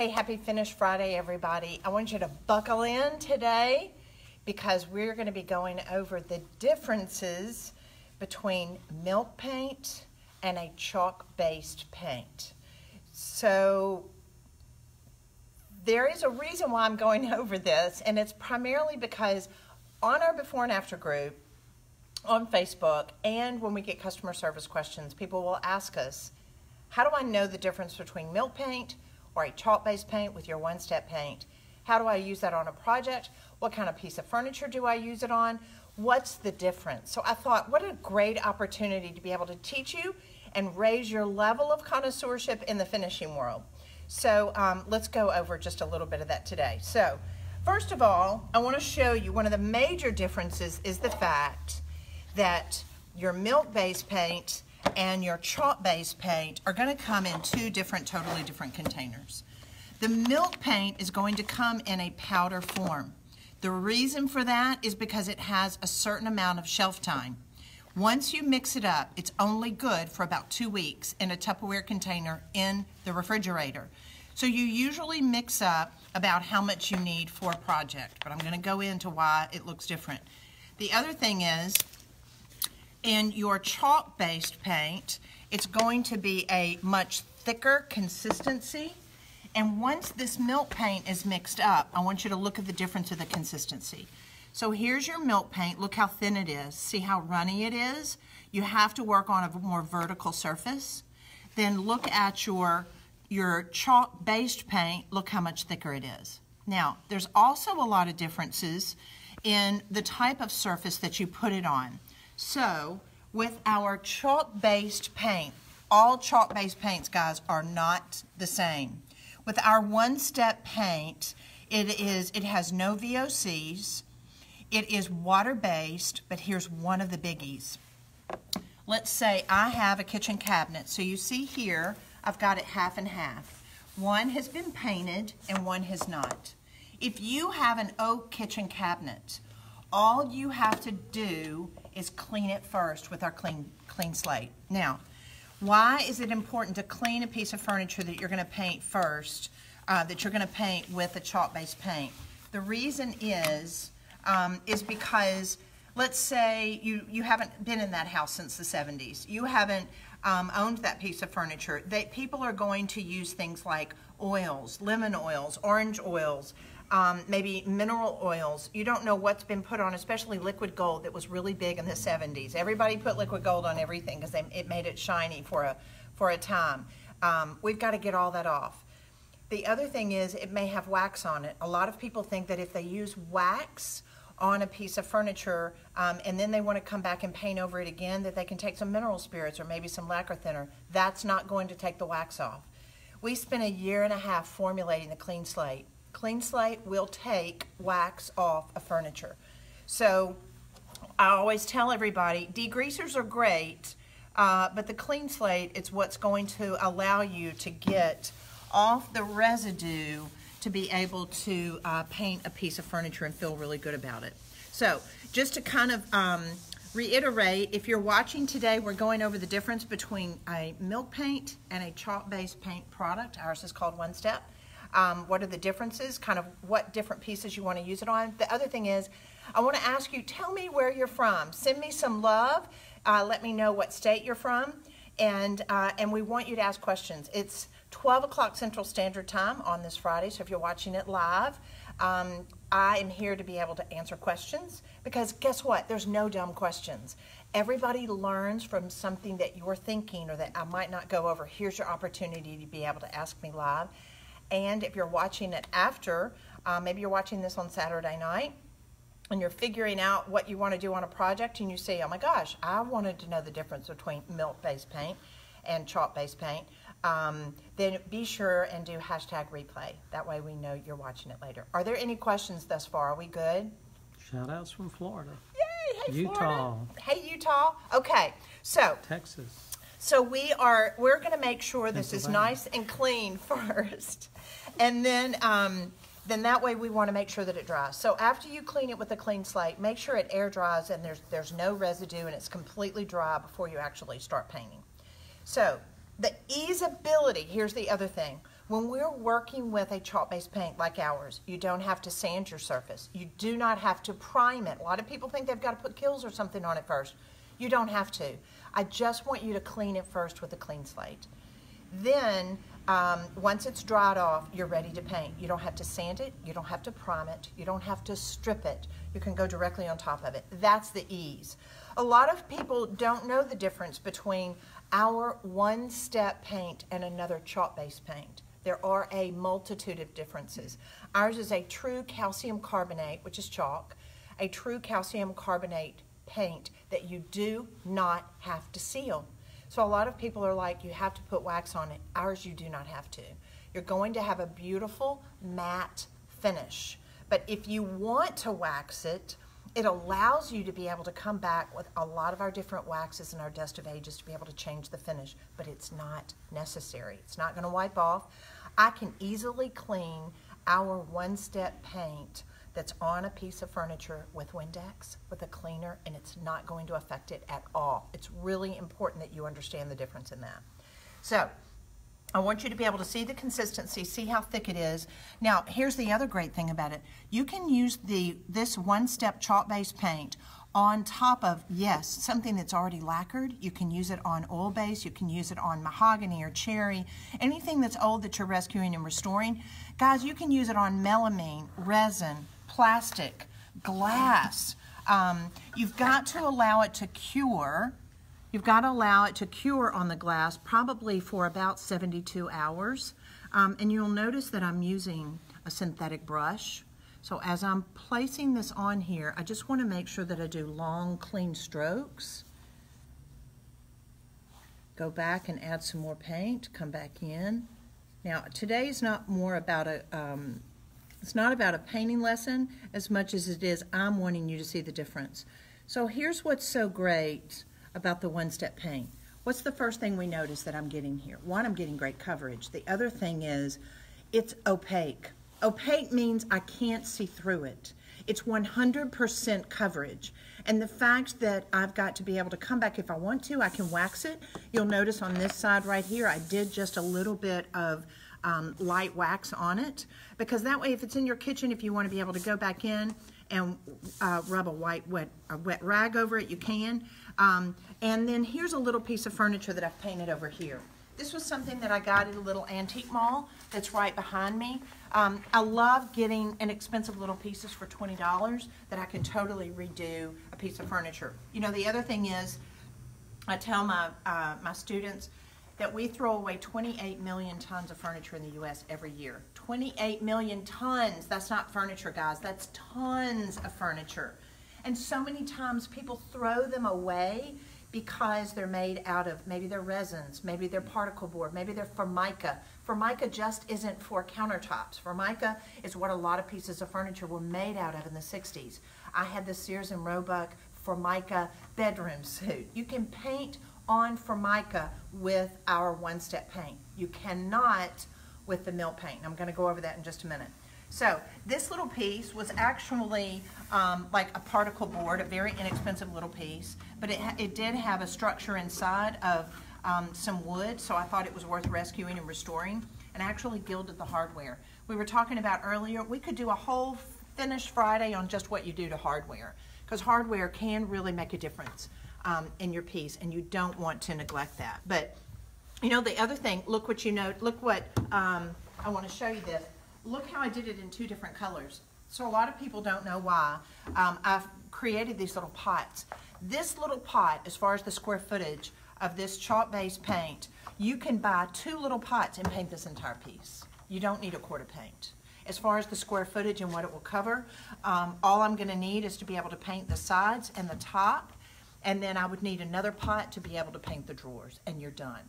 Hey, happy Finish Friday, everybody. I want you to buckle in today because we're going to be going over the differences between milk paint and a chalk-based paint. So there is a reason why I'm going over this, and it's primarily because on our before and after group on Facebook, and when we get customer service questions, people will ask us, how do I know the difference between milk paint a chalk-based paint with your one-step paint. How do I use that on a project? What kind of piece of furniture do I use it on? What's the difference? So I thought, what a great opportunity to be able to teach you and raise your level of connoisseurship in the finishing world. So um, let's go over just a little bit of that today. So first of all, I want to show you one of the major differences is the fact that your milk-based paint and your chalk base paint are going to come in two different, totally different containers. The milk paint is going to come in a powder form. The reason for that is because it has a certain amount of shelf time. Once you mix it up, it's only good for about two weeks in a Tupperware container in the refrigerator. So you usually mix up about how much you need for a project, but I'm going to go into why it looks different. The other thing is in your chalk-based paint, it's going to be a much thicker consistency. And once this milk paint is mixed up, I want you to look at the difference of the consistency. So here's your milk paint. Look how thin it is. See how runny it is? You have to work on a more vertical surface. Then look at your, your chalk-based paint. Look how much thicker it is. Now, there's also a lot of differences in the type of surface that you put it on. So with our chalk-based paint, all chalk-based paints, guys, are not the same. With our one-step paint, it is it has no VOCs. It is water-based, but here's one of the biggies. Let's say I have a kitchen cabinet. So you see here, I've got it half and half. One has been painted and one has not. If you have an oak kitchen cabinet, all you have to do is clean it first with our clean, clean slate. Now, why is it important to clean a piece of furniture that you're going to paint first, uh, that you're going to paint with a chalk-based paint? The reason is, um, is because let's say you, you haven't been in that house since the 70s. You haven't um, owned that piece of furniture. They, people are going to use things like oils, lemon oils, orange oils, um, maybe mineral oils. You don't know what's been put on, especially liquid gold that was really big in the 70s. Everybody put liquid gold on everything because it made it shiny for a, for a time. Um, we've got to get all that off. The other thing is it may have wax on it. A lot of people think that if they use wax on a piece of furniture um, and then they want to come back and paint over it again, that they can take some mineral spirits or maybe some lacquer thinner. That's not going to take the wax off. We spent a year and a half formulating the clean slate. Clean Slate will take wax off of furniture. So I always tell everybody, degreasers are great, uh, but the Clean Slate is what's going to allow you to get off the residue to be able to uh, paint a piece of furniture and feel really good about it. So just to kind of um, reiterate, if you're watching today, we're going over the difference between a milk paint and a chalk-based paint product. Ours is called One Step um, what are the differences, kind of what different pieces you want to use it on. The other thing is, I want to ask you, tell me where you're from. Send me some love. Uh, let me know what state you're from. And, uh, and we want you to ask questions. It's 12 o'clock Central Standard Time on this Friday, so if you're watching it live, um, I am here to be able to answer questions because guess what? There's no dumb questions. Everybody learns from something that you're thinking or that I might not go over. Here's your opportunity to be able to ask me live. And if you're watching it after, uh, maybe you're watching this on Saturday night, and you're figuring out what you want to do on a project, and you say, oh my gosh, I wanted to know the difference between milk-based paint and chalk-based paint, um, then be sure and do hashtag replay. That way we know you're watching it later. Are there any questions thus far? Are we good? Shout outs from Florida. Yay! Hey, Utah. Florida. Hey, Utah. Okay, so. Texas. So we are, we're going to make sure this is nice and clean first. And then, um, then that way we want to make sure that it dries. So after you clean it with a clean slate, make sure it air dries and there's, there's no residue and it's completely dry before you actually start painting. So the easeability, here's the other thing. When we're working with a chalk-based paint like ours, you don't have to sand your surface. You do not have to prime it. A lot of people think they've got to put Kilz or something on it first. You don't have to. I just want you to clean it first with a clean slate. Then, um, once it's dried off, you're ready to paint. You don't have to sand it, you don't have to prime it, you don't have to strip it. You can go directly on top of it. That's the ease. A lot of people don't know the difference between our one-step paint and another chalk-based paint. There are a multitude of differences. Ours is a true calcium carbonate, which is chalk, a true calcium carbonate paint that you do not have to seal. So a lot of people are like, you have to put wax on it. Ours, you do not have to. You're going to have a beautiful matte finish. But if you want to wax it, it allows you to be able to come back with a lot of our different waxes and our dust of ages to be able to change the finish, but it's not necessary. It's not going to wipe off. I can easily clean our one-step paint that's on a piece of furniture with Windex, with a cleaner, and it's not going to affect it at all. It's really important that you understand the difference in that. So, I want you to be able to see the consistency, see how thick it is. Now, here's the other great thing about it. You can use the this one-step chalk-based paint on top of, yes, something that's already lacquered. You can use it on oil base. You can use it on mahogany or cherry. Anything that's old that you're rescuing and restoring. Guys, you can use it on melamine, resin, plastic, glass. Um, you've got to allow it to cure You've got to allow it to cure on the glass probably for about 72 hours. Um, and you'll notice that I'm using a synthetic brush. So as I'm placing this on here, I just want to make sure that I do long, clean strokes. Go back and add some more paint, come back in. Now, today's not more about a, um, it's not about a painting lesson as much as it is I'm wanting you to see the difference. So here's what's so great about the one-step paint. What's the first thing we notice that I'm getting here? One, I'm getting great coverage. The other thing is it's opaque. Opaque means I can't see through it. It's 100% coverage. And the fact that I've got to be able to come back if I want to, I can wax it. You'll notice on this side right here, I did just a little bit of um, light wax on it because that way if it's in your kitchen, if you want to be able to go back in and uh, rub a white wet, a wet rag over it, you can. Um, and then here's a little piece of furniture that I've painted over here. This was something that I got at a little antique mall that's right behind me. Um, I love getting inexpensive little pieces for $20 that I can totally redo a piece of furniture. You know, the other thing is, I tell my, uh, my students that we throw away 28 million tons of furniture in the U.S. every year. 28 million tons. That's not furniture, guys. That's tons of furniture. And so many times people throw them away because they're made out of, maybe they're resins, maybe they're particle board, maybe they're Formica. Formica just isn't for countertops. Formica is what a lot of pieces of furniture were made out of in the 60s. I had the Sears and Roebuck Formica bedroom suit. You can paint on Formica with our one-step paint. You cannot with the milk paint. I'm going to go over that in just a minute. So this little piece was actually um, like a particle board, a very inexpensive little piece, but it, it did have a structure inside of um, some wood, so I thought it was worth rescuing and restoring, and actually gilded the hardware. We were talking about earlier, we could do a whole finish Friday on just what you do to hardware, because hardware can really make a difference um, in your piece, and you don't want to neglect that. But, you know, the other thing, look what you know, look what, um, I want to show you this look how I did it in two different colors. So a lot of people don't know why. Um, I've created these little pots. This little pot, as far as the square footage of this chalk-based paint, you can buy two little pots and paint this entire piece. You don't need a quart of paint. As far as the square footage and what it will cover, um, all I'm gonna need is to be able to paint the sides and the top, and then I would need another pot to be able to paint the drawers, and you're done.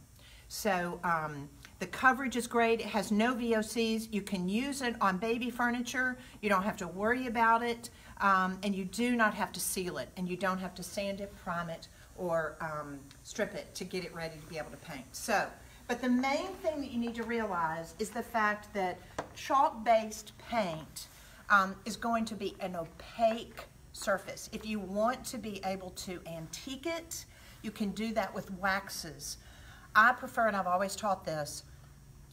So um, the coverage is great. It has no VOCs. You can use it on baby furniture. You don't have to worry about it. Um, and you do not have to seal it. And you don't have to sand it, prime it, or um, strip it to get it ready to be able to paint. So, but the main thing that you need to realize is the fact that chalk-based paint um, is going to be an opaque surface. If you want to be able to antique it, you can do that with waxes. I prefer, and I've always taught this,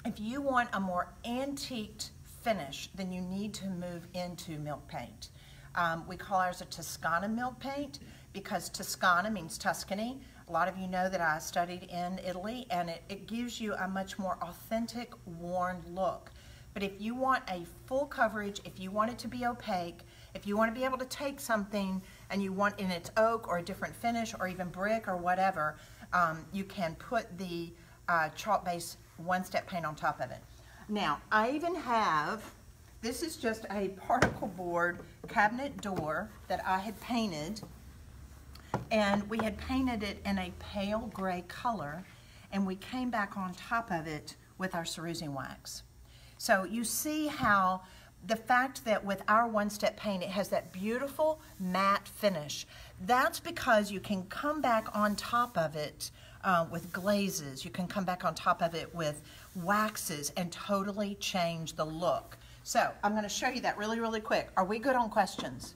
If you want a more antiqued finish, then you need to move into milk paint. Um, we call ours a Toscana milk paint because Toscana means Tuscany. A lot of you know that I studied in Italy and it, it gives you a much more authentic, worn look. But if you want a full coverage, if you want it to be opaque, if you want to be able to take something and you want in its oak or a different finish or even brick or whatever, um, you can put the uh, chalk base one-step paint on top of it. Now, I even have, this is just a particle board cabinet door that I had painted and we had painted it in a pale gray color and we came back on top of it with our cerusing wax. So you see how the fact that with our one-step paint it has that beautiful matte finish, that's because you can come back on top of it uh, with glazes, you can come back on top of it with waxes and totally change the look. So I'm going to show you that really, really quick. Are we good on questions?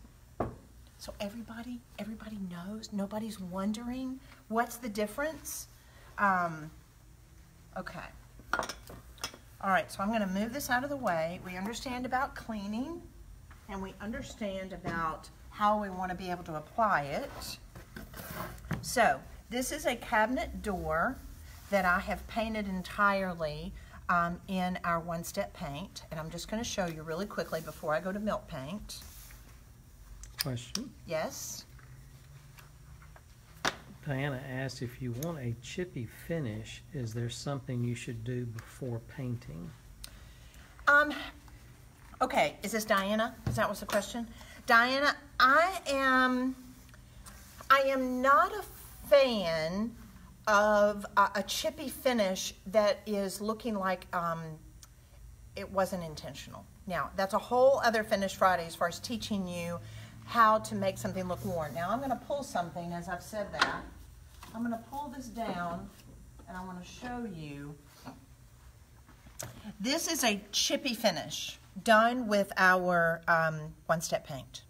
So everybody, everybody knows, nobody's wondering what's the difference? Um, okay. All right, so I'm going to move this out of the way. We understand about cleaning, and we understand about how we want to be able to apply it. So this is a cabinet door that I have painted entirely um, in our one-step paint, and I'm just going to show you really quickly before I go to milk paint. Question. Yes? Diana asked if you want a chippy finish, is there something you should do before painting? Um, okay, is this Diana? Is that what's the question? Diana, I am, I am not a fan of a, a chippy finish that is looking like um, it wasn't intentional. Now, that's a whole other Finish Friday as far as teaching you how to make something look worn. Now, I'm going to pull something as I've said that. I'm going to pull this down and I want to show you. This is a chippy finish done with our um, one-step paint.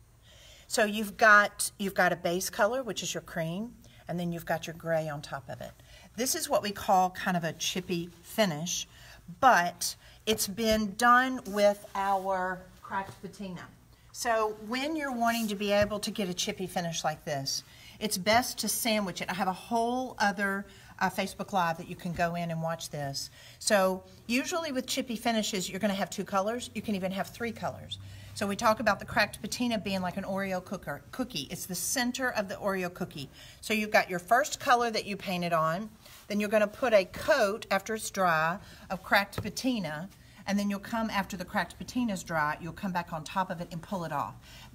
So you've got, you've got a base color, which is your cream, and then you've got your gray on top of it. This is what we call kind of a chippy finish, but it's been done with our cracked patina. So when you're wanting to be able to get a chippy finish like this, it's best to sandwich it. I have a whole other uh, Facebook Live that you can go in and watch this. So usually with chippy finishes, you're going to have two colors. You can even have three colors. So we talk about the cracked patina being like an Oreo cooker, cookie. It's the center of the Oreo cookie. So you've got your first color that you painted on. Then you're going to put a coat, after it's dry, of cracked patina and then you'll come after the cracked patina is dry, you'll come back on top of it and pull it off.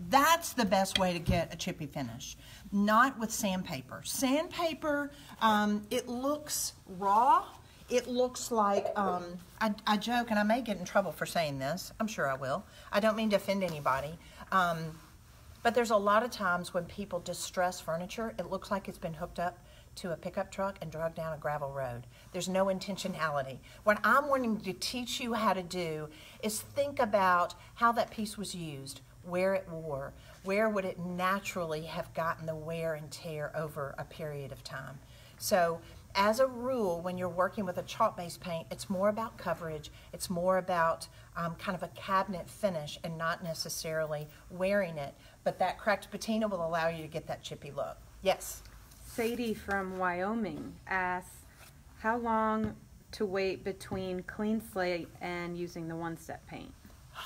That's the best way to get a chippy finish, not with sandpaper. Sandpaper, um, it looks raw. It looks like, um, I, I, joke, and I may get in trouble for saying this. I'm sure I will. I don't mean to offend anybody. Um, but there's a lot of times when people distress furniture, it looks like it's been hooked up to a pickup truck and drug down a gravel road. There's no intentionality. What I'm wanting to teach you how to do is think about how that piece was used, where it wore, where would it naturally have gotten the wear and tear over a period of time. So as a rule, when you're working with a chalk-based paint, it's more about coverage. It's more about um, kind of a cabinet finish and not necessarily wearing it. But that cracked patina will allow you to get that chippy look. Yes? Sadie from Wyoming asks, how long to wait between clean slate and using the one-step paint?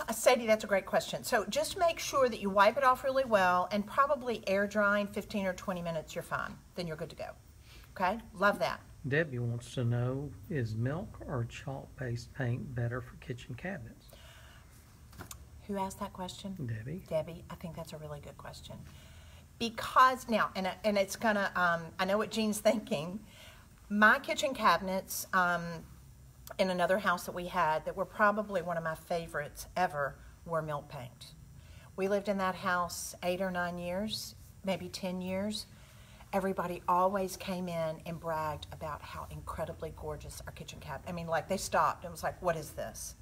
Sadie, that's a great question. So just make sure that you wipe it off really well and probably air drying 15 or 20 minutes, you're fine. Then you're good to go. Okay? Love that. Debbie wants to know, is milk or chalk-based paint better for kitchen cabinets? Who asked that question? Debbie. Debbie, I think that's a really good question because now, and, and it's gonna, um, I know what Jean's thinking. My kitchen cabinets um, in another house that we had that were probably one of my favorites ever were milk paint. We lived in that house eight or nine years, maybe 10 years. Everybody always came in and bragged about how incredibly gorgeous our kitchen cabinet. I mean, like they stopped and was like, what is this?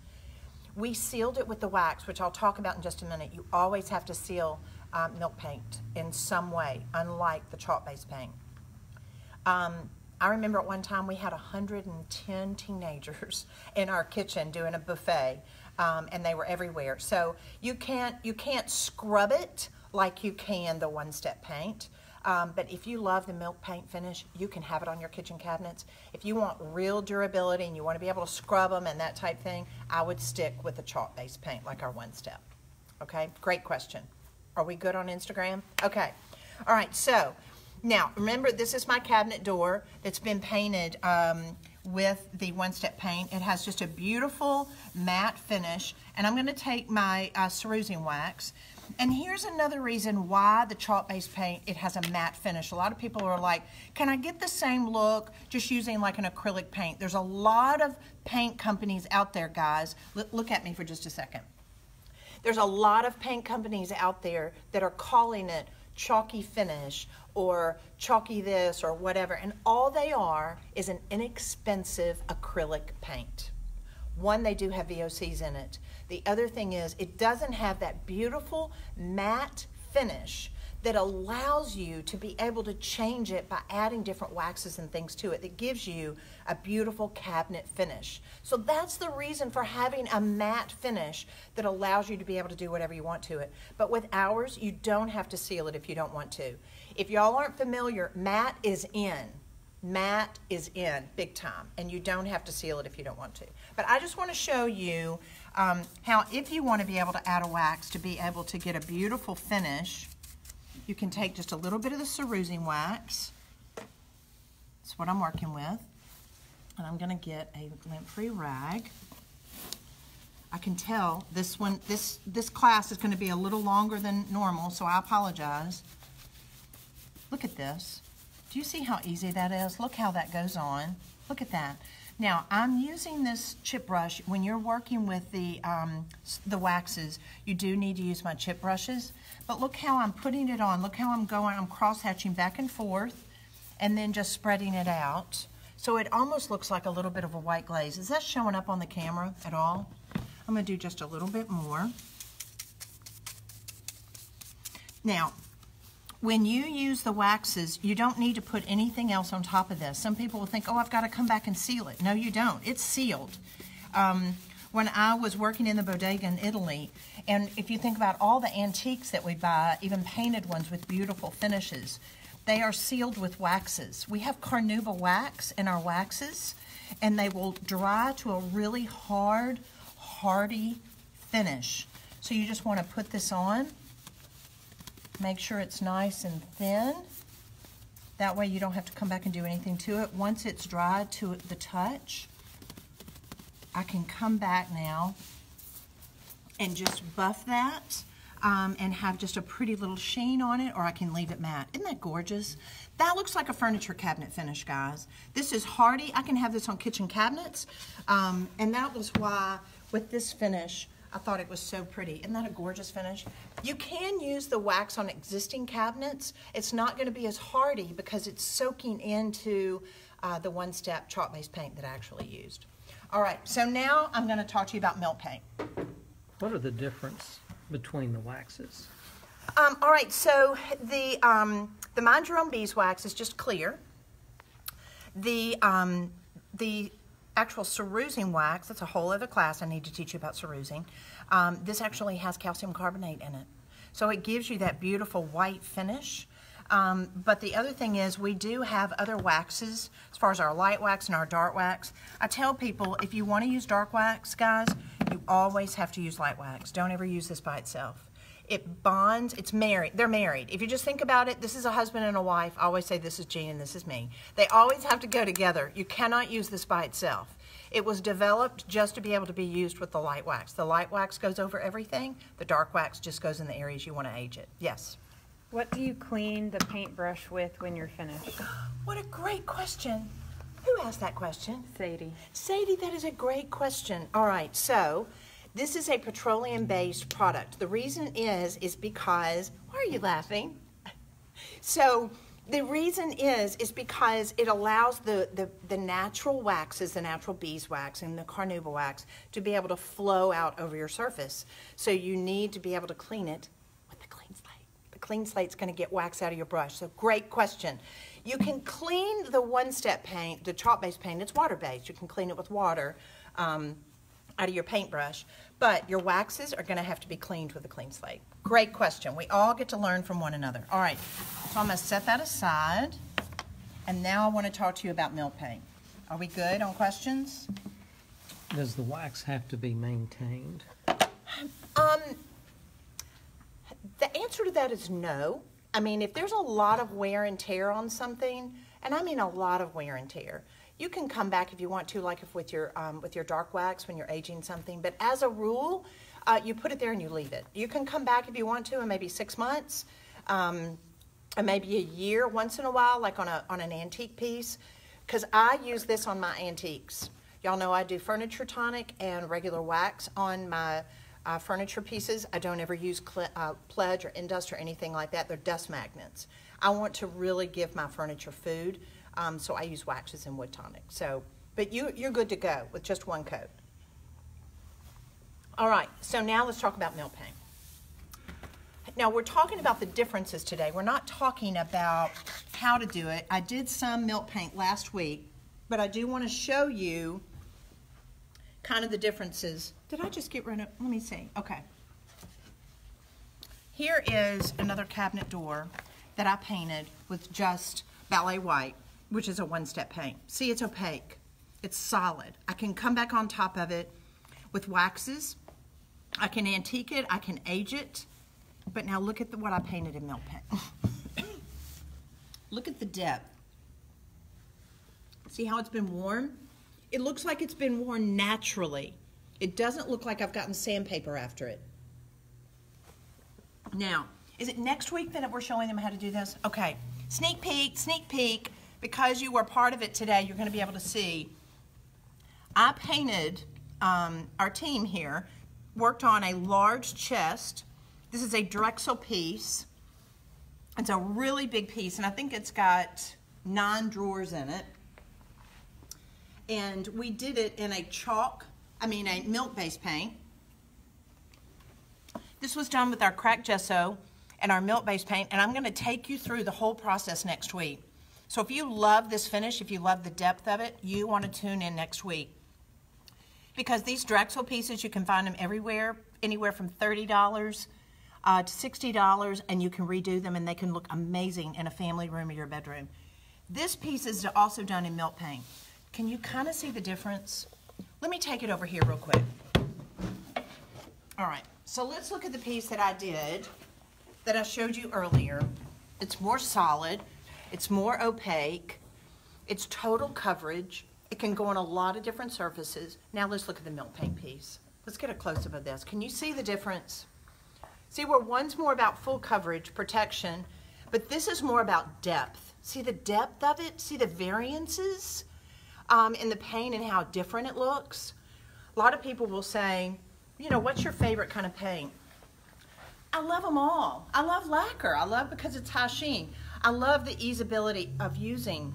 We sealed it with the wax, which I'll talk about in just a minute. You always have to seal uh, milk paint in some way, unlike the chalk-based paint. Um, I remember at one time we had 110 teenagers in our kitchen doing a buffet, um, and they were everywhere. So you can't you can't scrub it like you can the one-step paint. Um, but if you love the milk paint finish, you can have it on your kitchen cabinets. If you want real durability and you want to be able to scrub them and that type thing, I would stick with the chalk-based paint like our one-step. Okay, great question. Are we good on Instagram? Okay. All right, so now remember this is my cabinet door that's been painted um, with the one-step paint. It has just a beautiful matte finish, and I'm going to take my uh, cerusing wax. And here's another reason why the chalk-based paint, it has a matte finish. A lot of people are like, can I get the same look just using like an acrylic paint? There's a lot of paint companies out there, guys. L look at me for just a second. There's a lot of paint companies out there that are calling it chalky finish or chalky this or whatever, and all they are is an inexpensive acrylic paint. One, they do have VOCs in it. The other thing is it doesn't have that beautiful matte finish that allows you to be able to change it by adding different waxes and things to it that gives you a beautiful cabinet finish. So that's the reason for having a matte finish that allows you to be able to do whatever you want to it. But with ours, you don't have to seal it if you don't want to. If y'all aren't familiar, matte is in. Matte is in big time, and you don't have to seal it if you don't want to. But I just want to show you um, how if you want to be able to add a wax to be able to get a beautiful finish, you can take just a little bit of the cerusing wax. That's what I'm working with. And I'm going to get a lint-free rag. I can tell this one, this, this class is going to be a little longer than normal, so I apologize. Look at this. Do you see how easy that is? Look how that goes on. Look at that. Now, I'm using this chip brush. When you're working with the, um, the waxes, you do need to use my chip brushes. But look how I'm putting it on. Look how I'm going, I'm cross-hatching back and forth and then just spreading it out. So it almost looks like a little bit of a white glaze. Is that showing up on the camera at all? I'm gonna do just a little bit more. Now, when you use the waxes, you don't need to put anything else on top of this. Some people will think, oh, I've got to come back and seal it. No, you don't. It's sealed. Um, when I was working in the bodega in Italy, and if you think about all the antiques that we buy, even painted ones with beautiful finishes, they are sealed with waxes. We have carnauba wax in our waxes, and they will dry to a really hard, hardy finish. So you just want to put this on Make sure it's nice and thin. That way you don't have to come back and do anything to it. Once it's dried to the touch, I can come back now and just buff that um, and have just a pretty little sheen on it, or I can leave it matte. Isn't that gorgeous? That looks like a furniture cabinet finish, guys. This is hardy. I can have this on kitchen cabinets, um, and that was why with this finish, I thought it was so pretty. Isn't that a gorgeous finish? You can use the wax on existing cabinets. It's not going to be as hardy because it's soaking into uh, the one-step chalk-based paint that I actually used. All right, so now I'm going to talk to you about milk paint. What are the difference between the waxes? Um, all right, so the, um, the Mind Your Own Beeswax is just clear. The, um, the actual cerusing wax, that's a whole other class I need to teach you about cerusing. Um, this actually has calcium carbonate in it. So it gives you that beautiful white finish. Um, but the other thing is we do have other waxes as far as our light wax and our dark wax. I tell people if you want to use dark wax, guys, you always have to use light wax. Don't ever use this by itself. It bonds, it's married, they're married. If you just think about it, this is a husband and a wife. I always say this is Jean and this is me. They always have to go together. You cannot use this by itself. It was developed just to be able to be used with the light wax. The light wax goes over everything. The dark wax just goes in the areas you want to age it. Yes? What do you clean the paintbrush with when you're finished? What a great question. Who asked that question? Sadie. Sadie, that is a great question. All right, so this is a petroleum-based product. The reason is, is because, why are you laughing? So the reason is, is because it allows the, the, the natural waxes, the natural beeswax and the carnauba wax to be able to flow out over your surface. So you need to be able to clean it with the clean slate. The clean slate's gonna get wax out of your brush. So great question. You can clean the one-step paint, the chalk-based paint, it's water-based. You can clean it with water um, out of your paintbrush. But your waxes are gonna have to be cleaned with a clean slate. Great question. We all get to learn from one another. All right, so I'm gonna set that aside. And now I wanna talk to you about milk paint. Are we good on questions? Does the wax have to be maintained? Um, the answer to that is no. I mean, if there's a lot of wear and tear on something, and I mean a lot of wear and tear, you can come back if you want to, like if with your um, with your dark wax when you're aging something. But as a rule, uh, you put it there and you leave it. You can come back if you want to, in maybe six months, um, and maybe a year once in a while, like on a on an antique piece, because I use this on my antiques. Y'all know I do furniture tonic and regular wax on my uh, furniture pieces. I don't ever use uh, pledge or Endust or anything like that. They're dust magnets. I want to really give my furniture food, um, so I use waxes and wood tonic. So, but you you're good to go with just one coat. All right. So now let's talk about milk paint. Now we're talking about the differences today. We're not talking about how to do it. I did some milk paint last week, but I do want to show you kind of the differences. Did I just get rid of, let me see, okay. Here is another cabinet door that I painted with just ballet white, which is a one-step paint. See, it's opaque. It's solid. I can come back on top of it with waxes. I can antique it, I can age it. But now look at the, what I painted in milk paint. look at the depth. See how it's been worn? It looks like it's been worn naturally. It doesn't look like I've gotten sandpaper after it. Now, is it next week that we're showing them how to do this? Okay, sneak peek, sneak peek. Because you were part of it today, you're going to be able to see. I painted, um, our team here worked on a large chest. This is a Drexel piece. It's a really big piece, and I think it's got nine drawers in it and we did it in a chalk, I mean a milk-based paint. This was done with our cracked gesso and our milk-based paint, and I'm gonna take you through the whole process next week. So if you love this finish, if you love the depth of it, you wanna tune in next week. Because these Drexel pieces, you can find them everywhere, anywhere from $30 uh, to $60, and you can redo them and they can look amazing in a family room or your bedroom. This piece is also done in milk paint. Can you kind of see the difference? Let me take it over here real quick. All right, so let's look at the piece that I did that I showed you earlier. It's more solid, it's more opaque, it's total coverage. It can go on a lot of different surfaces. Now let's look at the milk paint piece. Let's get a close-up of this. Can you see the difference? See where one's more about full coverage, protection, but this is more about depth. See the depth of it? See the variances? um, in the paint and how different it looks. A lot of people will say, you know, what's your favorite kind of paint? I love them all. I love lacquer. I love because it's high sheen. I love the easeability of using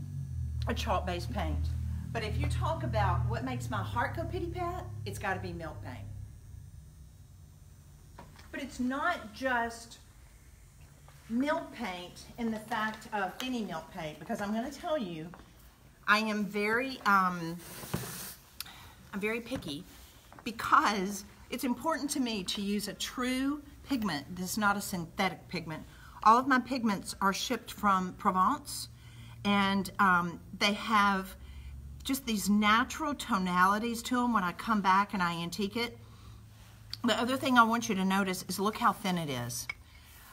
a chalk-based paint. But if you talk about what makes my heart go pitty-pat, it's got to be milk paint. But it's not just milk paint in the fact of any milk paint, because I'm going to tell you I am very, um, I'm very picky because it's important to me to use a true pigment that's not a synthetic pigment. All of my pigments are shipped from Provence and um, they have just these natural tonalities to them when I come back and I antique it. The other thing I want you to notice is look how thin it is.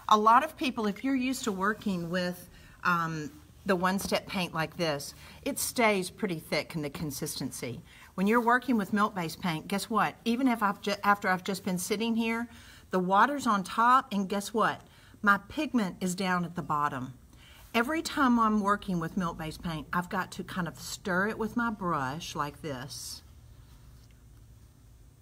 A lot of people, if you're used to working with um, the one-step paint like this, it stays pretty thick in the consistency. When you're working with milk-based paint, guess what? Even if I've after I've just been sitting here, the water's on top, and guess what? My pigment is down at the bottom. Every time I'm working with milk-based paint, I've got to kind of stir it with my brush like this.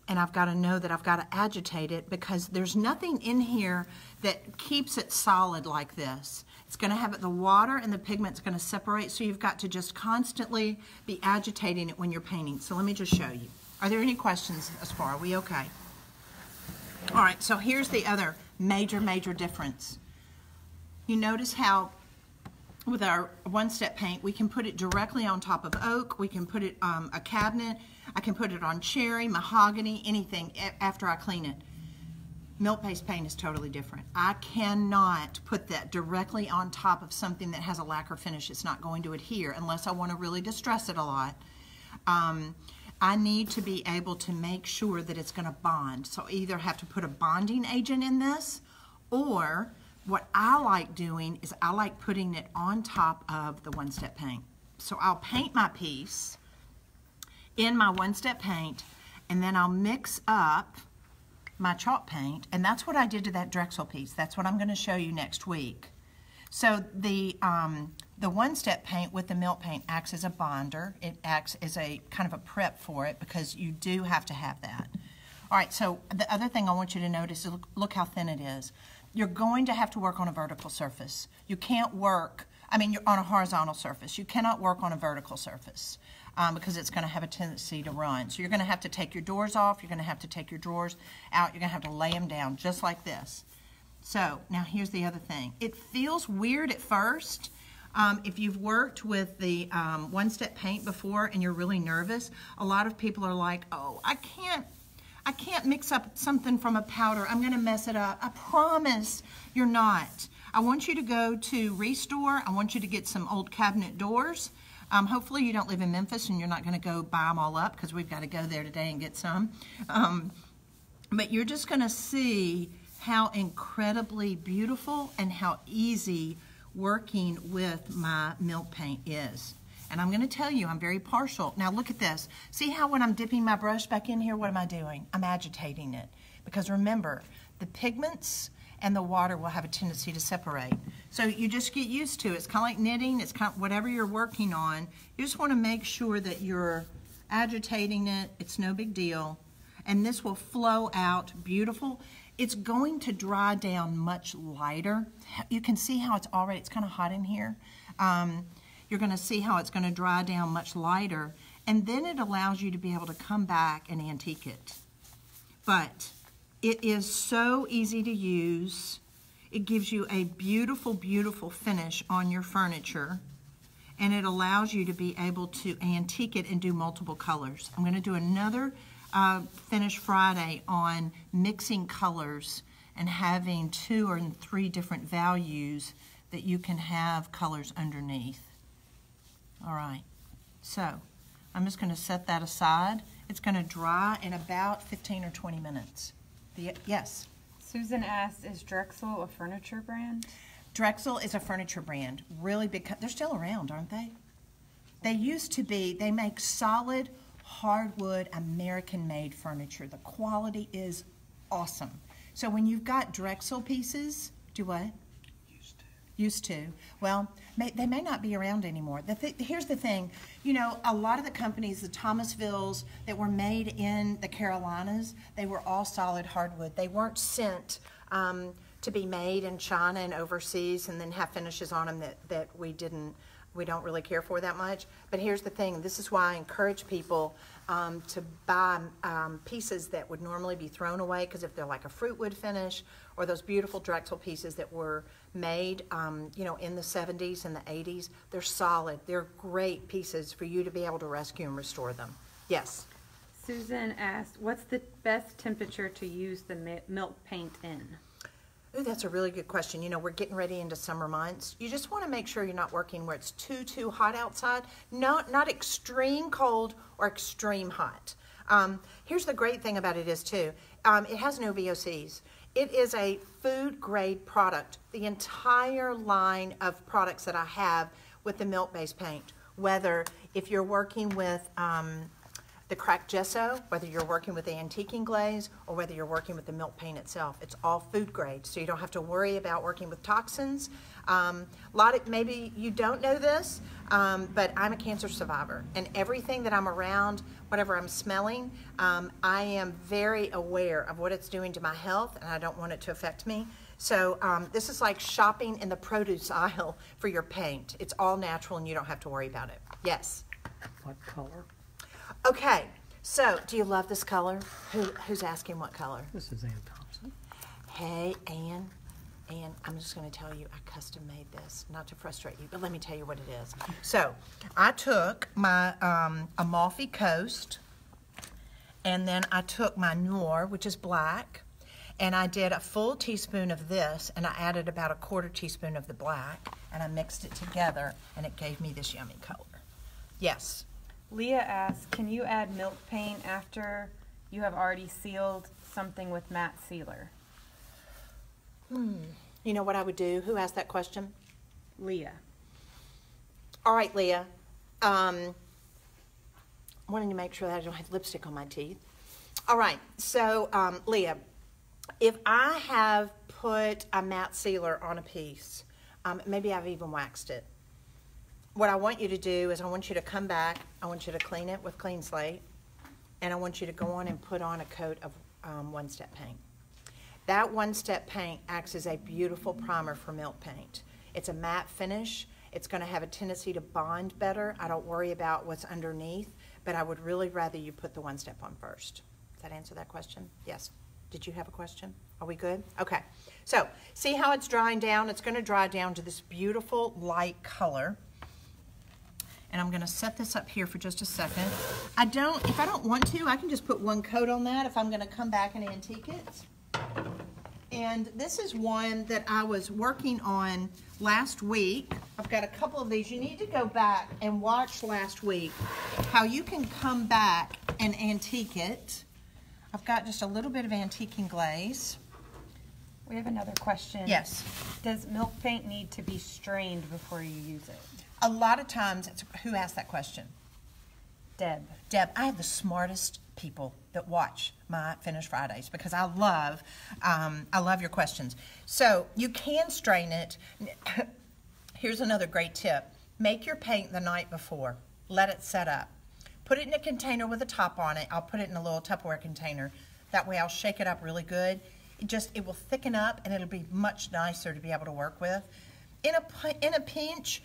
And I've got to know that I've got to agitate it because there's nothing in here that keeps it solid like this. It's going to have the water and the pigment's going to separate, so you've got to just constantly be agitating it when you're painting. So let me just show you. Are there any questions as far? Are we okay? All right, so here's the other major, major difference. You notice how with our one-step paint, we can put it directly on top of oak, we can put it, um, a cabinet, I can put it on cherry, mahogany, anything after I clean it. Milk-based paint is totally different. I cannot put that directly on top of something that has a lacquer finish. It's not going to adhere unless I want to really distress it a lot. Um, I need to be able to make sure that it's going to bond. So either have to put a bonding agent in this, or what I like doing is I like putting it on top of the one-step paint. So I'll paint my piece in my one-step paint, and then I'll mix up my chalk paint, and that's what I did to that Drexel piece. That's what I'm going to show you next week. So the um, the one-step paint with the milk paint acts as a bonder. It acts as a kind of a prep for it because you do have to have that. All right, so the other thing I want you to notice is look, look how thin it is. You're going to have to work on a vertical surface. You can't work, I mean, you're on a horizontal surface. You cannot work on a vertical surface um, because it's going to have a tendency to run. So you're going to have to take your doors off. You're going to have to take your drawers out. You're going to have to lay them down just like this. So now here's the other thing. It feels weird at first. Um, if you've worked with the um, one-step paint before and you're really nervous, a lot of people are like, "Oh, I can't, I can't mix up something from a powder. I'm going to mess it up." I promise you're not. I want you to go to Restore. I want you to get some old cabinet doors. Um, hopefully you don't live in Memphis and you're not going to go buy them all up because we've got to go there today and get some. Um, but you're just going to see how incredibly beautiful and how easy working with my milk paint is. And I'm going to tell you, I'm very partial. Now look at this. See how when I'm dipping my brush back in here, what am I doing? I'm agitating it. Because remember, the pigments and the water will have a tendency to separate. So you just get used to it. It's kind of like knitting. It's kind of whatever you're working on. You just want to make sure that you're agitating it. It's no big deal. And this will flow out beautiful. It's going to dry down much lighter. You can see how it's already, it's kind of hot in here. Um, you're going to see how it's going to dry down much lighter. And then it allows you to be able to come back and antique it. But it is so easy to use. It gives you a beautiful, beautiful finish on your furniture. And it allows you to be able to antique it and do multiple colors. I'm going to do another uh, Finish Friday on mixing colors and having two or three different values that you can have colors underneath. All right, so I'm just going to set that aside. It's going to dry in about 15 or 20 minutes. The, yes, Susan asked, is Drexel a furniture brand? Drexel is a furniture brand, really big. They're still around, aren't they? They used to be. They make solid hardwood American-made furniture. The quality is awesome. So when you've got Drexel pieces, do what? Used to. Used to. Well, may, they may not be around anymore. The th- here's the thing. You know, a lot of the companies, the Thomasvilles that were made in the Carolinas, they were all solid hardwood. They weren't sent um, to be made in China and overseas and then have finishes on them that, that we didn't, we don't really care for that much. But here's the thing. This is why I encourage people um, to buy um, pieces that would normally be thrown away because if they're like a fruit wood finish or those beautiful Drexel pieces that were made, um, you know, in the 70s and the 80s, they're solid. They're great pieces for you to be able to rescue and restore them. Yes. Susan asked, what's the best temperature to use the milk paint in? Ooh, that's a really good question. You know, we're getting ready into summer months. You just want to make sure you're not working where it's too, too hot outside. Not, not extreme cold or extreme hot. Um, here's the great thing about it is too, um, it has no VOCs. It is a food grade product. The entire line of products that I have with the milk based paint, whether if you're working with um, the cracked gesso, whether you're working with the antiquing glaze or whether you're working with the milk paint itself. It's all food grade, so you don't have to worry about working with toxins. Um, a lot of, maybe you don't know this, um, but I'm a cancer survivor, and everything that I'm around, whatever I'm smelling, um, I am very aware of what it's doing to my health, and I don't want it to affect me. So um, this is like shopping in the produce aisle for your paint. It's all natural, and you don't have to worry about it. Yes. What color? Okay, so do you love this color? Who, who's asking what color? This is Ann Thompson. Hey, Ann, And I'm just gonna tell you, I custom made this, not to frustrate you, but let me tell you what it is. So, I took my, um, Amalfi Coast, and then I took my Noir, which is black, and I did a full teaspoon of this, and I added about a quarter teaspoon of the black, and I mixed it together, and it gave me this yummy color. Yes, Leah asks, can you add milk paint after you have already sealed something with matte sealer? you know what I would do? Who asked that question? Leah. All right, Leah. Um, wanting to make sure that I don't have lipstick on my teeth. All right, so um, Leah, if I have put a matte sealer on a piece, um, maybe I've even waxed it. What I want you to do is I want you to come back. I want you to clean it with clean slate, and I want you to go on and put on a coat of um, one-step paint. That one-step paint acts as a beautiful primer for milk paint. It's a matte finish. It's going to have a tendency to bond better. I don't worry about what's underneath, but I would really rather you put the one-step on first. Does that answer that question? Yes. Did you have a question? Are we good? Okay. So, see how it's drying down? It's going to dry down to this beautiful light color. And I'm going to set this up here for just a second. I don't, if I don't want to, I can just put one coat on that if I'm going to come back and antique it. And this is one that I was working on last week. I've got a couple of these. You need to go back and watch last week how you can come back and antique it. I've got just a little bit of antiquing glaze. We have another question. Yes. Does milk paint need to be strained before you use it? A lot of times, it's, who asked that question? Deb. Deb, I have the smartest people that watch my Finish Fridays because I love, um, I love your questions. So you can strain it. Here's another great tip: make your paint the night before. Let it set up. Put it in a container with a top on it. I'll put it in a little Tupperware container. That way, I'll shake it up really good. It just it will thicken up and it'll be much nicer to be able to work with. In a in a pinch,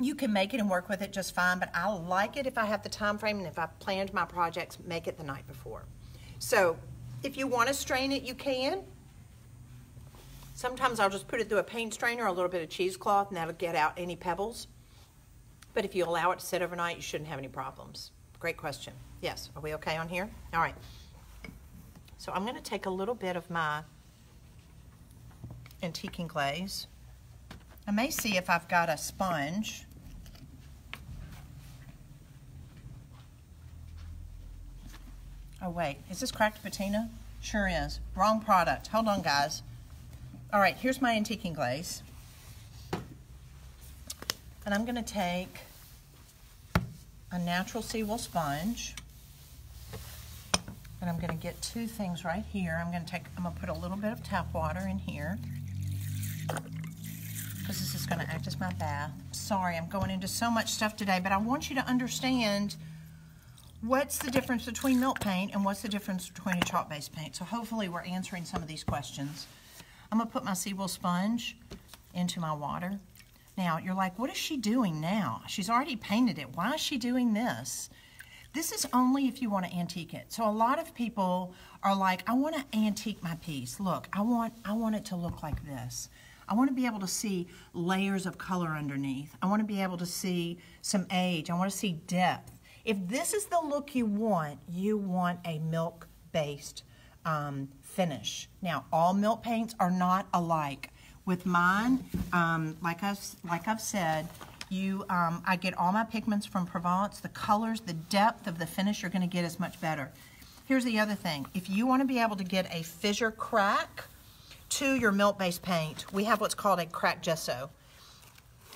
you can make it and work with it just fine, but I like it if I have the time frame and if I've planned my projects, make it the night before. So if you want to strain it, you can. Sometimes I'll just put it through a paint strainer, a little bit of cheesecloth, and that'll get out any pebbles. But if you allow it to sit overnight, you shouldn't have any problems. Great question. Yes, are we okay on here? All right. So I'm going to take a little bit of my antiquing glaze. I may see if I've got a sponge. Oh wait, is this cracked patina? Sure is. Wrong product. Hold on, guys. All right, here's my antiquing glaze. And I'm gonna take a natural seawool sponge. And I'm gonna get two things right here. I'm gonna take, I'm gonna put a little bit of tap water in here. Because this is gonna act as my bath. Sorry, I'm going into so much stuff today, but I want you to understand what's the difference between milk paint and what's the difference between a chalk-based paint. So hopefully we're answering some of these questions. I'm gonna put my seawool sponge into my water. Now, you're like, what is she doing now? She's already painted it. Why is she doing this? This is only if you want to antique it. So a lot of people are like, I want to antique my piece. Look, I want I want it to look like this. I want to be able to see layers of color underneath. I want to be able to see some age. I want to see depth. If this is the look you want, you want a milk-based um, finish. Now, all milk paints are not alike. With mine, um, like I've like I've said, you um, I get all my pigments from Provence. The colors, the depth of the finish you're going to get is much better. Here's the other thing: if you want to be able to get a fissure crack to your milk-based paint, we have what's called a crack gesso.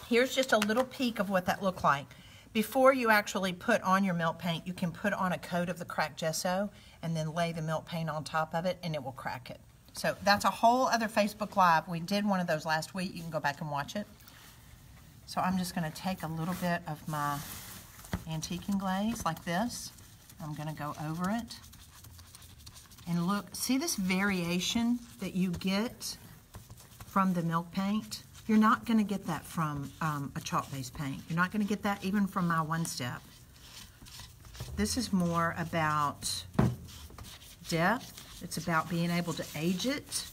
Here's just a little peek of what that looked like. Before you actually put on your milk paint, you can put on a coat of the cracked gesso and then lay the milk paint on top of it and it will crack it. So that's a whole other Facebook Live. We did one of those last week. You can go back and watch it. So I'm just going to take a little bit of my antiquing glaze like this. I'm going to go over it. And look, see this variation that you get from the milk paint? You're not going to get that from um, a chalk-based paint. You're not going to get that even from my one-step. This is more about depth. It's about being able to age it.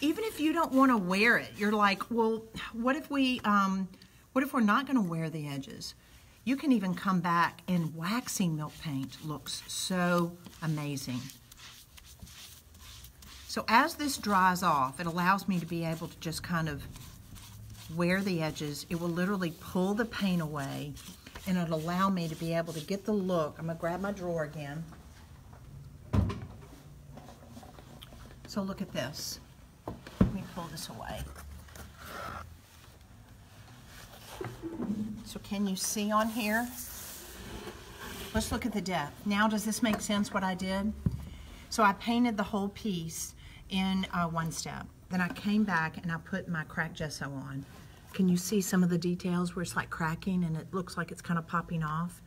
even if you don't want to wear it, you're like, well, what if we, um, what if we're not going to wear the edges? You can even come back and waxing milk paint looks so amazing. So as this dries off, it allows me to be able to just kind of wear the edges. It will literally pull the paint away and it'll allow me to be able to get the look. I'm gonna grab my drawer again. So look at this. Let me pull this away. So can you see on here? Let's look at the depth. Now does this make sense what I did? So I painted the whole piece in uh, one step. Then I came back and I put my cracked gesso on. Can you see some of the details where it's like cracking and it looks like it's kind of popping off?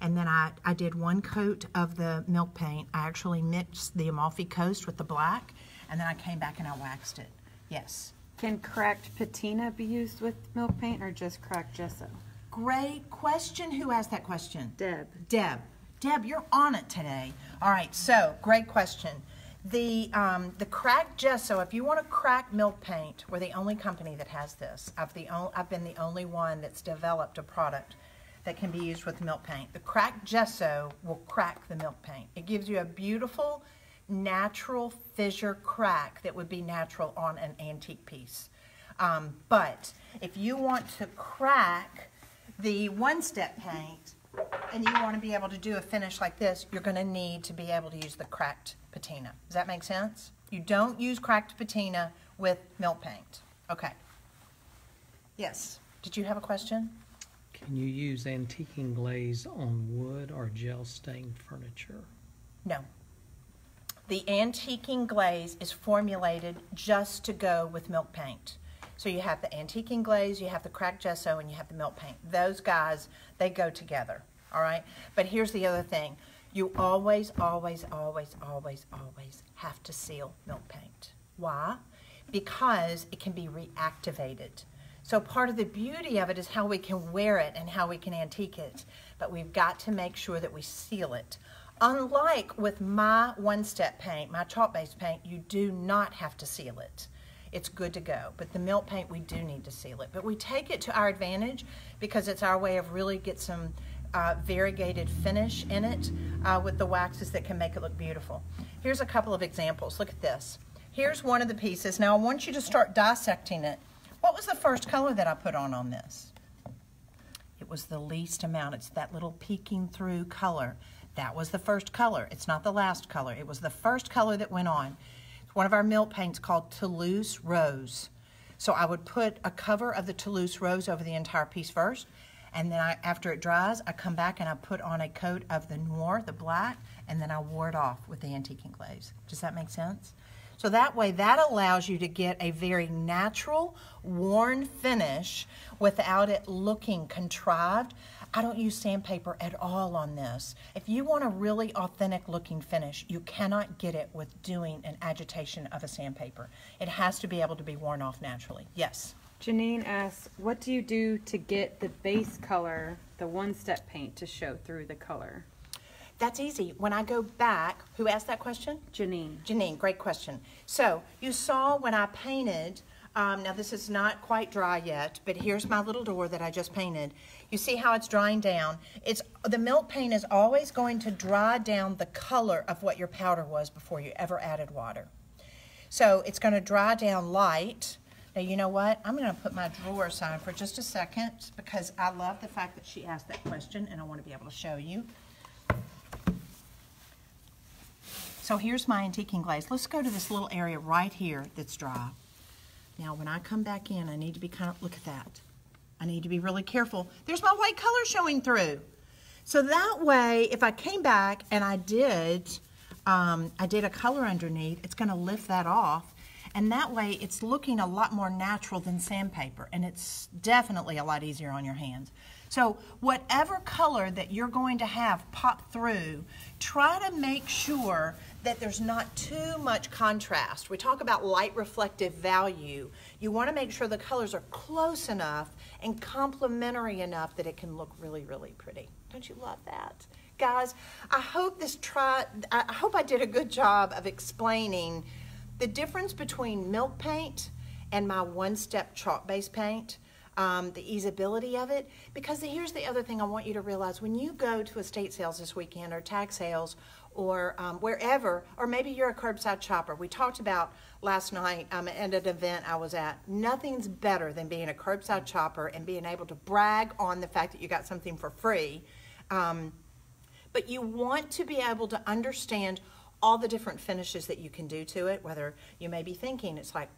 And then I, I did one coat of the milk paint. I actually mixed the Amalfi Coast with the black and then I came back and I waxed it. Yes. Can cracked patina be used with milk paint or just cracked gesso? Great question. Who asked that question? Deb. Deb. Deb, you're on it today. All right, so great question. The um, the cracked gesso, if you want to crack milk paint, we're the only company that has this. I've the I've been the only one that's developed a product that can be used with milk paint. The cracked gesso will crack the milk paint. It gives you a beautiful, natural fissure crack that would be natural on an antique piece. Um, but if you want to crack the one-step paint, and you want to be able to do a finish like this, you're going to need to be able to use the cracked patina. Does that make sense? You don't use cracked patina with milk paint. Okay. Yes. Did you have a question? Can you use antiquing glaze on wood or gel stained furniture? No. The antiquing glaze is formulated just to go with milk paint. So you have the antiquing glaze, you have the cracked gesso, and you have the milk paint. Those guys, they go together, all right? But here's the other thing. You always, always, always, always, always have to seal milk paint. Why? Because it can be reactivated. So part of the beauty of it is how we can wear it and how we can antique it. But we've got to make sure that we seal it. Unlike with my one-step paint, my chalk-based paint, you do not have to seal it it's good to go. But the milk paint, we do need to seal it. But we take it to our advantage because it's our way of really get some uh, variegated finish in it uh, with the waxes that can make it look beautiful. Here's a couple of examples. Look at this. Here's one of the pieces. Now I want you to start dissecting it. What was the first color that I put on on this? It was the least amount. It's that little peeking through color. That was the first color. It's not the last color. It was the first color that went on It's one of our milk paints called Toulouse Rose. So I would put a cover of the Toulouse Rose over the entire piece first, and then I, after it dries, I come back and I put on a coat of the noir, the black, and then I wore it off with the antiquing glaze. Does that make sense? So that way, that allows you to get a very natural, worn finish without it looking contrived. I don't use sandpaper at all on this. If you want a really authentic looking finish, you cannot get it with doing an agitation of a sandpaper. It has to be able to be worn off naturally. Yes? Janine asks, what do you do to get the base color, the one-step paint, to show through the color? That's easy. When I go back, who asked that question? Janine. Janine, great question. So you saw when I painted, um, now this is not quite dry yet, but here's my little door that I just painted. You see how it's drying down? It's The milk paint is always going to dry down the color of what your powder was before you ever added water. So it's going to dry down light. Now, you know what? I'm going to put my drawer aside for just a second because I love the fact that she asked that question and I want to be able to show you. So here's my antiquing glaze. Let's go to this little area right here that's dry. Now, when I come back in, I need to be kind of, look at that. I need to be really careful. There's my white color showing through. So that way, if I came back and I did, um, I did a color underneath, it's gonna lift that off. And that way, it's looking a lot more natural than sandpaper. And it's definitely a lot easier on your hands. So whatever color that you're going to have pop through, try to make sure that there's not too much contrast. We talk about light reflective value. You want to make sure the colors are close enough and complementary enough that it can look really, really pretty. Don't you love that? Guys, I hope this try I hope I did a good job of explaining the difference between milk paint and my one-step chalk-based paint, um, the easeability of it. Because here's the other thing I want you to realize: when you go to estate sales this weekend, or tax sales, or um, wherever, or maybe you're a curbside shopper. We talked about last night um, at an event I was at. Nothing's better than being a curbside shopper and being able to brag on the fact that you got something for free. Um, but you want to be able to understand all the different finishes that you can do to it, whether you may be thinking it's like,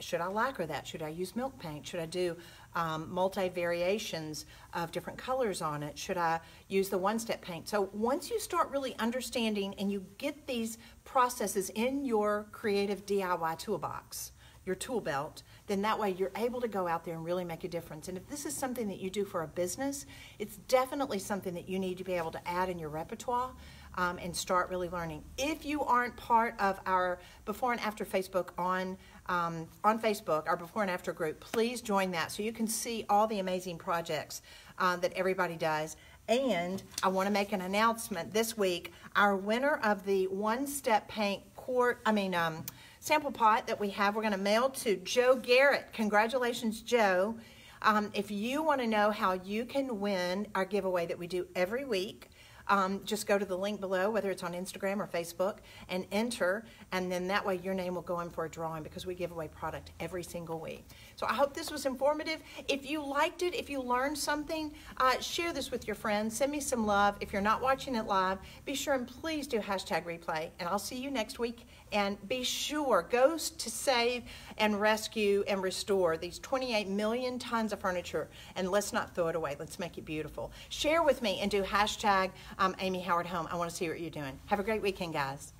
should I lacquer that? Should I use milk paint? Should I do um, multi variations of different colors on it? Should I use the one step paint? So once you start really understanding and you get these processes in your creative DIY toolbox, your tool belt, then that way you're able to go out there and really make a difference. And if this is something that you do for a business, it's definitely something that you need to be able to add in your repertoire um, and start really learning. If you aren't part of our before and after Facebook on um, on Facebook, our before and after group, please join that so you can see all the amazing projects uh, that everybody does. And I want to make an announcement this week. Our winner of the One Step Paint quart, I mean, um, sample pot that we have, we're going to mail to Joe Garrett. Congratulations, Joe. Um, if you want to know how you can win our giveaway that we do every week, um, just go to the link below, whether it's on Instagram or Facebook, and enter, and then that way your name will go in for a drawing because we give away product every single week. So I hope this was informative. If you liked it, if you learned something, uh, share this with your friends. Send me some love. If you're not watching it live, be sure and please do hashtag replay, and I'll see you next week. And be sure, go to save and rescue and restore these 28 million tons of furniture, and let's not throw it away. Let's make it beautiful. Share with me and do hashtag um, Amy Howard Home. I want to see what you're doing. Have a great weekend, guys.